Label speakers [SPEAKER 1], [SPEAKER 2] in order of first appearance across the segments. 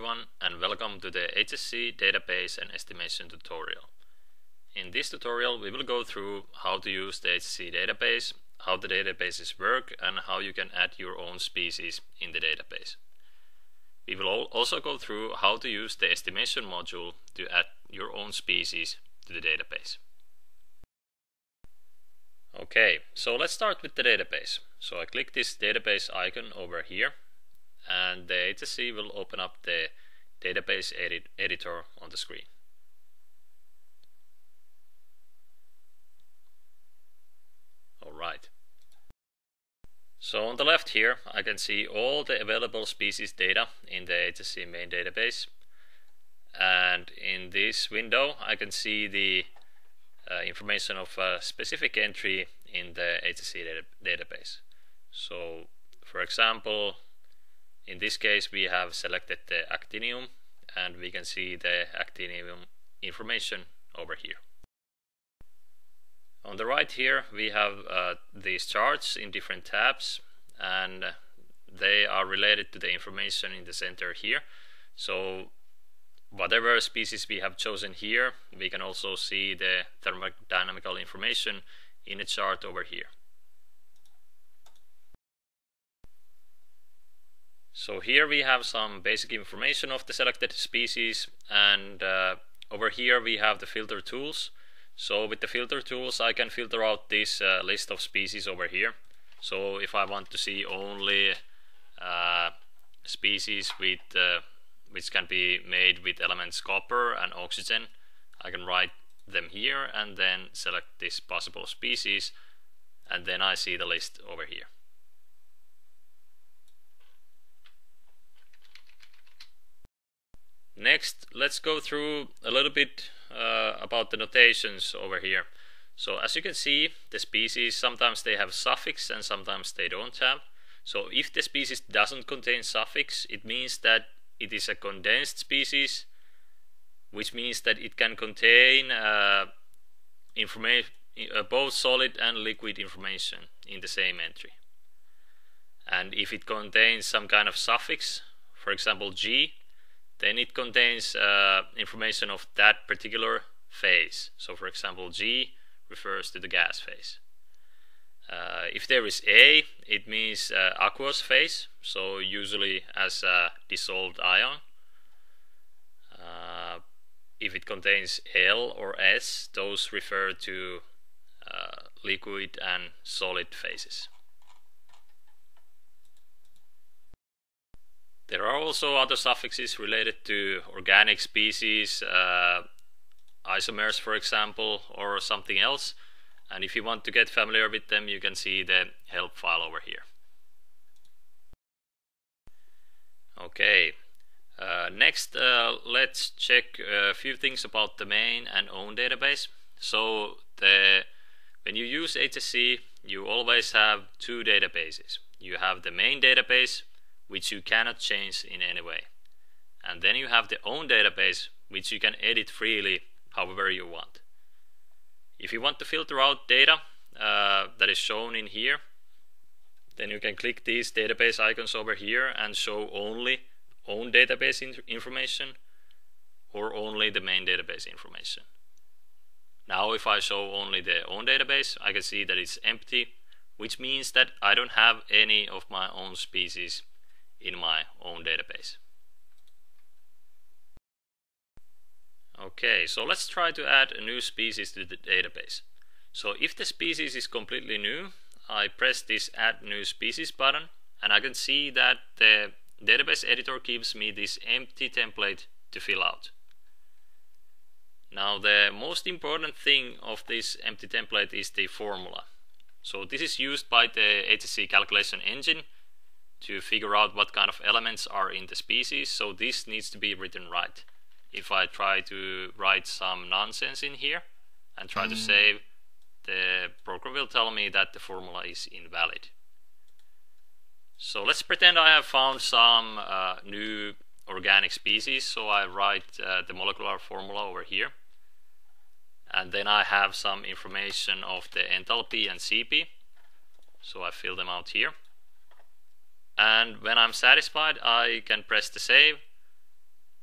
[SPEAKER 1] everyone and welcome to the HSC database and estimation tutorial. In this tutorial we will go through how to use the HSC database, how the databases work and how you can add your own species in the database. We will also go through how to use the estimation module to add your own species to the database. Okay, so let's start with the database. So I click this database icon over here and the HSC will open up the database edit editor on the screen. Alright. So on the left here I can see all the available species data in the HSC main database and in this window I can see the uh, information of a specific entry in the HSC data database. So for example in this case we have selected the actinium and we can see the actinium information over here. On the right here we have uh, these charts in different tabs and they are related to the information in the center here. So whatever species we have chosen here we can also see the thermodynamical information in a chart over here. So here we have some basic information of the selected species and uh, over here we have the filter tools. So with the filter tools I can filter out this uh, list of species over here. So if I want to see only uh, species with uh, which can be made with elements copper and oxygen, I can write them here and then select this possible species and then I see the list over here. Next, let's go through a little bit uh, about the notations over here. So as you can see, the species, sometimes they have suffix and sometimes they don't have. So if the species doesn't contain suffix, it means that it is a condensed species, which means that it can contain uh, information, uh, both solid and liquid information in the same entry. And if it contains some kind of suffix, for example G, then it contains uh, information of that particular phase. So for example, G refers to the gas phase. Uh, if there is A, it means uh, aqueous phase, so usually as a dissolved ion. Uh, if it contains L or S, those refer to uh, liquid and solid phases. There are also other suffixes related to organic species, uh, isomers for example, or something else. And if you want to get familiar with them, you can see the help file over here. Okay, uh, next uh, let's check a few things about the main and own database. So the when you use HSC, you always have two databases. You have the main database which you cannot change in any way. And then you have the own database, which you can edit freely however you want. If you want to filter out data uh, that is shown in here, then you can click these database icons over here and show only own database information or only the main database information. Now if I show only the own database, I can see that it's empty, which means that I don't have any of my own species in my own database. Okay, so let's try to add a new species to the database. So if the species is completely new, I press this add new species button and I can see that the database editor gives me this empty template to fill out. Now the most important thing of this empty template is the formula. So this is used by the HSC calculation engine to figure out what kind of elements are in the species, so this needs to be written right. If I try to write some nonsense in here and try mm. to save, the program will tell me that the formula is invalid. So let's pretend I have found some uh, new organic species, so I write uh, the molecular formula over here. And then I have some information of the enthalpy and CP, so I fill them out here and when I'm satisfied I can press the save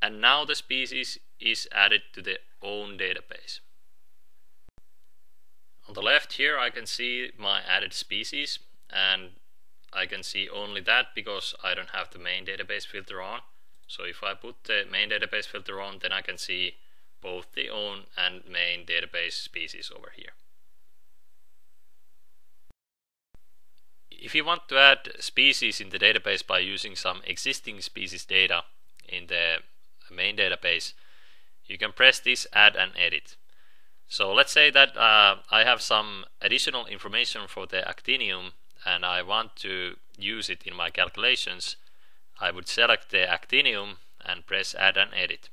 [SPEAKER 1] and now the species is added to the own database. On the left here I can see my added species and I can see only that because I don't have the main database filter on. So if I put the main database filter on then I can see both the own and main database species over here. If you want to add species in the database by using some existing species data in the main database, you can press this add and edit. So let's say that uh, I have some additional information for the actinium and I want to use it in my calculations. I would select the actinium and press add and edit.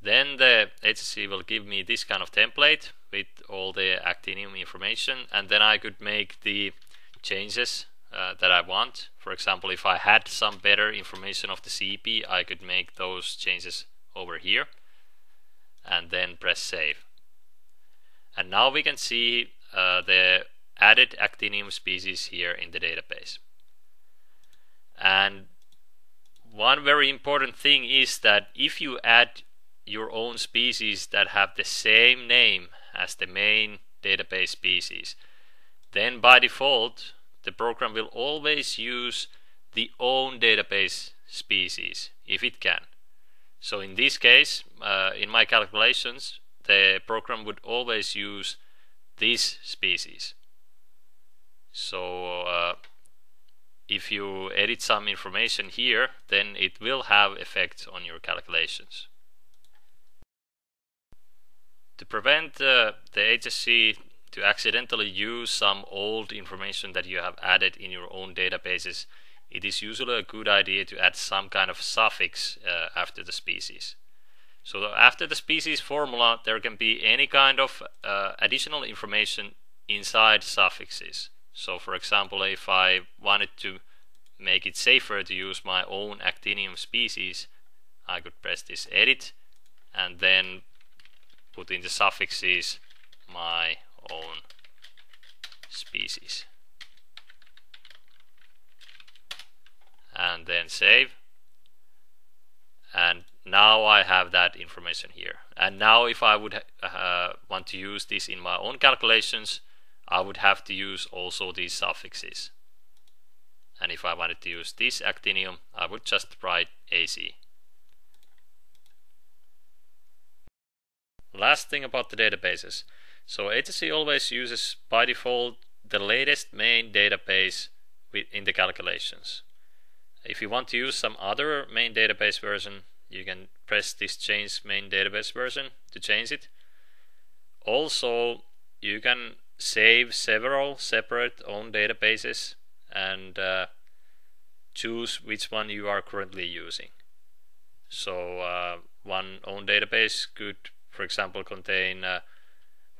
[SPEAKER 1] Then the HSC will give me this kind of template with all the actinium information and then I could make the changes uh, that I want. For example, if I had some better information of the CP, I could make those changes over here and then press save. And now we can see uh, the added actinium species here in the database. And one very important thing is that if you add your own species that have the same name as the main database species, then by default the program will always use the own database species if it can. So in this case, uh, in my calculations, the program would always use this species. So uh, if you edit some information here, then it will have effects on your calculations. To prevent uh, the HSC to accidentally use some old information that you have added in your own databases, it is usually a good idea to add some kind of suffix uh, after the species. So after the species formula, there can be any kind of uh, additional information inside suffixes. So for example, if I wanted to make it safer to use my own actinium species, I could press this edit and then put in the suffixes my own species. And then save. And now I have that information here. And now if I would uh, want to use this in my own calculations, I would have to use also these suffixes. And if I wanted to use this actinium, I would just write AC. Last thing about the databases. So HSC always uses by default the latest main database in the calculations. If you want to use some other main database version, you can press this change main database version to change it. Also, you can save several separate own databases and uh, choose which one you are currently using. So uh, one own database could, for example, contain uh,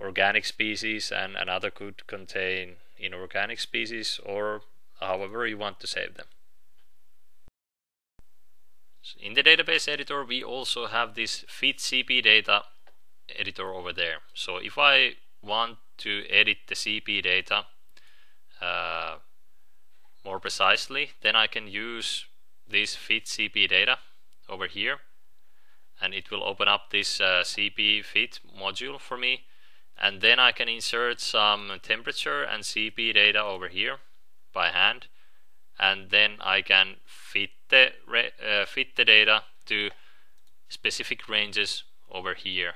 [SPEAKER 1] organic species and another could contain inorganic species or however you want to save them. In the database editor we also have this fit CP data editor over there. So if I want to edit the CP data uh, more precisely then I can use this fit CP data over here and it will open up this uh, CP fit module for me and then I can insert some temperature and CP data over here by hand. And then I can fit the uh, fit the data to specific ranges over here.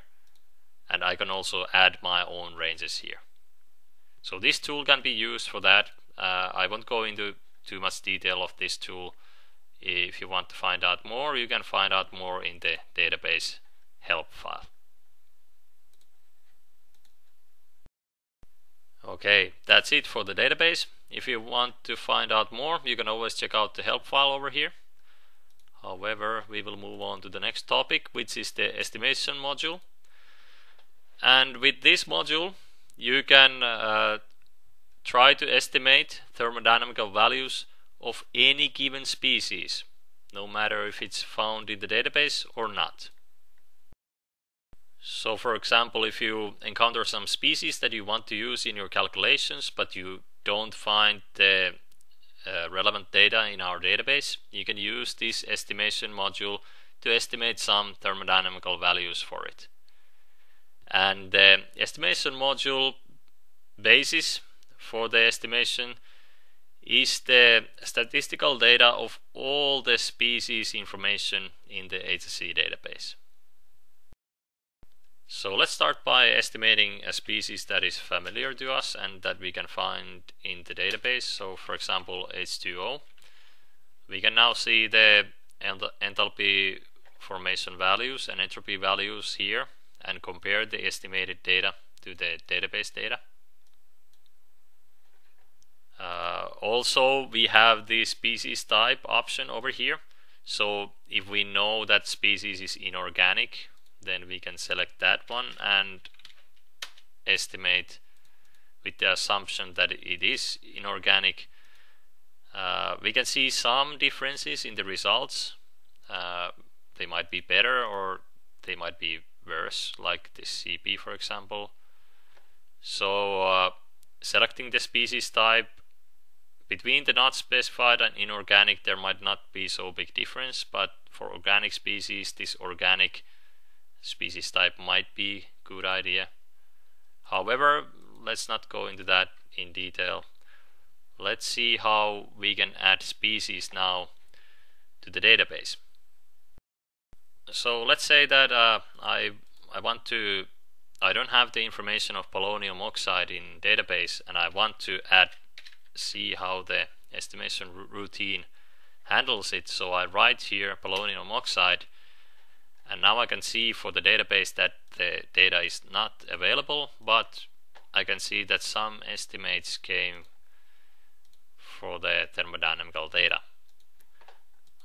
[SPEAKER 1] And I can also add my own ranges here. So this tool can be used for that. Uh, I won't go into too much detail of this tool. If you want to find out more you can find out more in the database help file Okay, that's it for the database. If you want to find out more, you can always check out the help file over here. However, we will move on to the next topic, which is the estimation module. And with this module, you can uh, try to estimate thermodynamical values of any given species, no matter if it's found in the database or not. So for example, if you encounter some species that you want to use in your calculations, but you don't find the uh, relevant data in our database, you can use this estimation module to estimate some thermodynamical values for it. And the estimation module basis for the estimation is the statistical data of all the species information in the HSC database. So let's start by estimating a species that is familiar to us and that we can find in the database. So for example H2O. We can now see the enthalpy formation values and entropy values here and compare the estimated data to the database data. Uh, also we have the species type option over here so if we know that species is inorganic then we can select that one and estimate with the assumption that it is inorganic. Uh, we can see some differences in the results. Uh, they might be better or they might be worse like this CP for example. So uh, selecting the species type between the not specified and inorganic there might not be so big difference, but for organic species this organic species type might be good idea. However, let's not go into that in detail. Let's see how we can add species now to the database. So let's say that uh, I I want to I don't have the information of polonium oxide in database and I want to add see how the estimation routine handles it. So I write here polonium oxide and now I can see for the database that the data is not available but I can see that some estimates came for the thermodynamical data.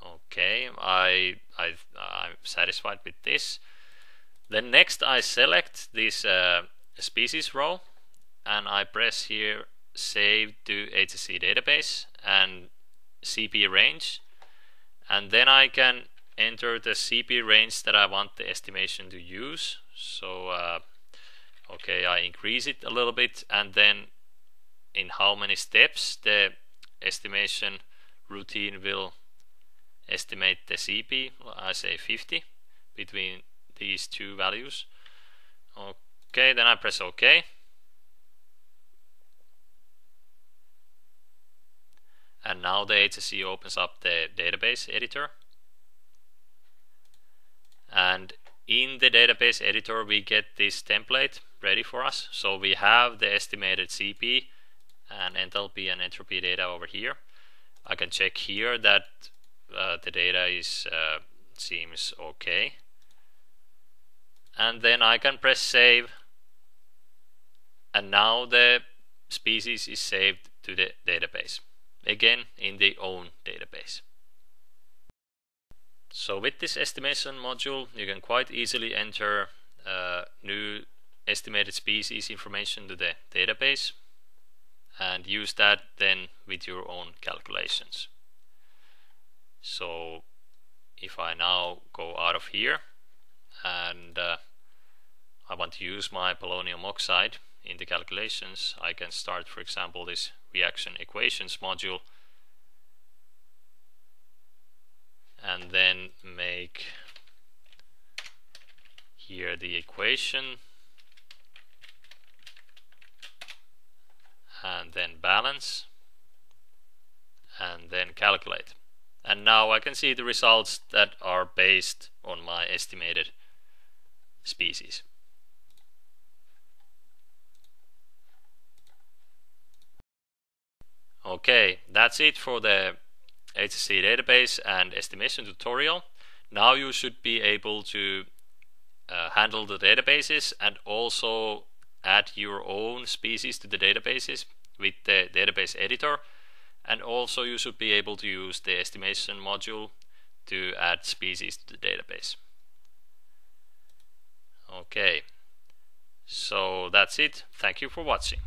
[SPEAKER 1] Okay, I, I, I'm satisfied with this. Then next I select this uh, species row and I press here save to HSC database and CP range and then I can enter the CP range that I want the estimation to use. So uh, okay I increase it a little bit and then in how many steps the estimation routine will estimate the CP I say 50 between these two values. Okay then I press OK. And now the HSC opens up the database editor and in the database editor we get this template ready for us. So we have the estimated CP and enthalpy and entropy data over here. I can check here that uh, the data is uh, seems okay. And then I can press save. And now the species is saved to the database. Again in the own database. So with this estimation module you can quite easily enter uh, new estimated species information to the database and use that then with your own calculations. So if I now go out of here and uh, I want to use my polonium oxide in the calculations I can start for example this reaction equations module and then make here the equation and then balance and then calculate and now I can see the results that are based on my estimated species. Okay, that's it for the HSC database and estimation tutorial. Now you should be able to uh, handle the databases and also add your own species to the databases with the database editor and also you should be able to use the estimation module to add species to the database. Okay, so that's it. Thank you for watching.